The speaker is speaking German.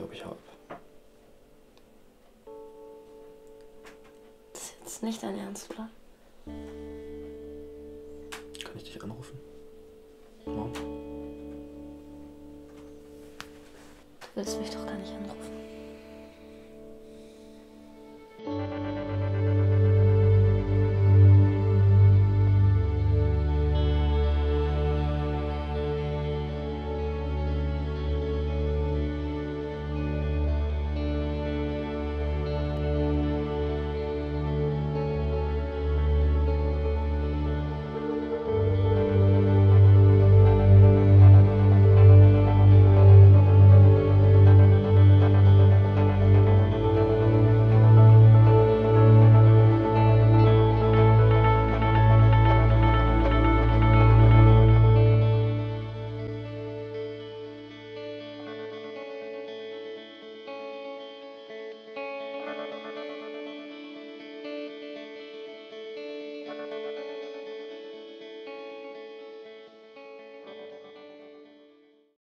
glaube, ich habe. Das ist jetzt nicht dein Ernst, oder? Kann ich dich anrufen? Morgen? Du willst mich doch gar nicht anrufen.